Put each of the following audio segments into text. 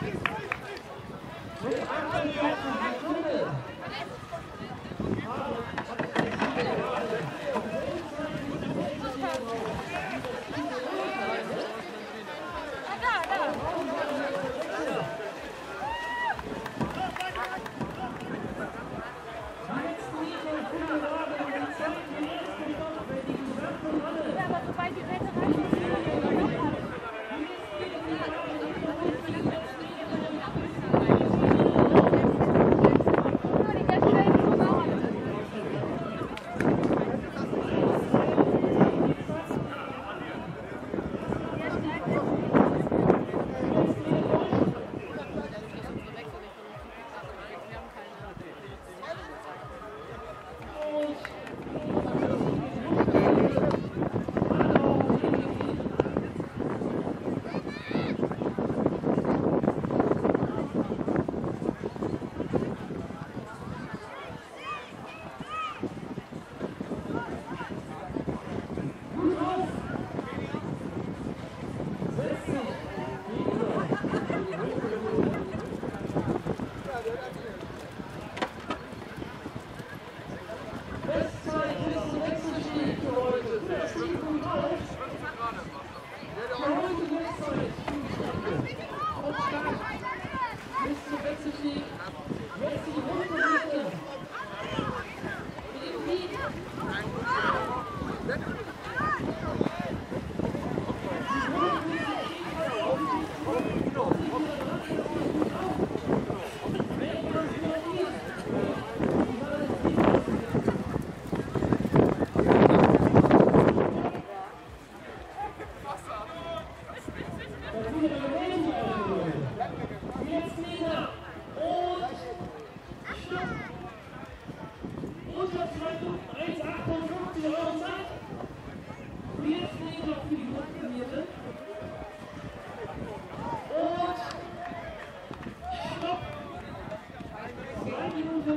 Thank you.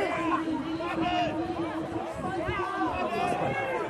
Thank you.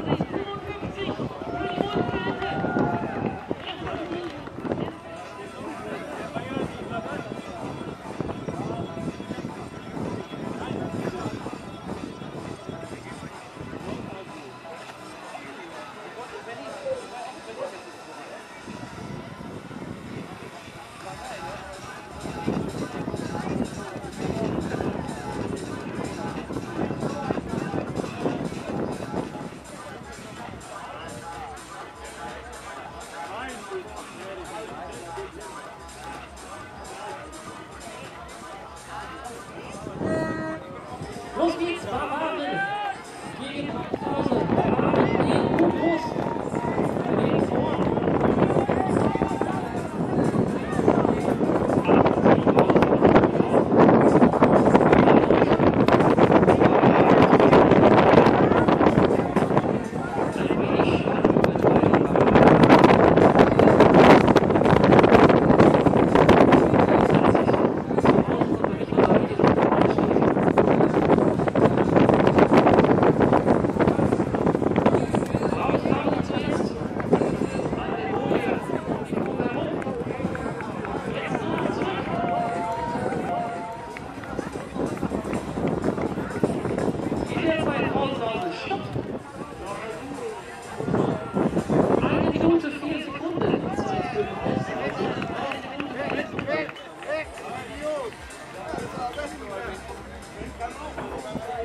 Los geht's,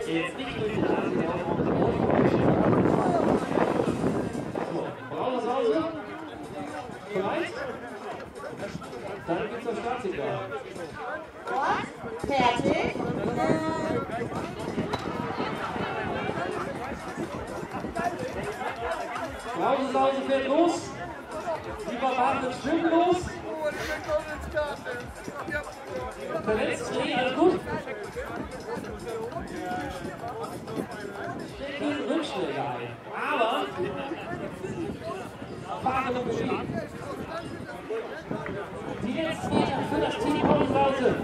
Dann gibt's das Startsignal. Fertig. Brausesause fährt los. Die Barbaren schwimmen los. Stecken Rückschläge ein. Aber erfahrene Bewegung. Die letzten für das Team Brausesause.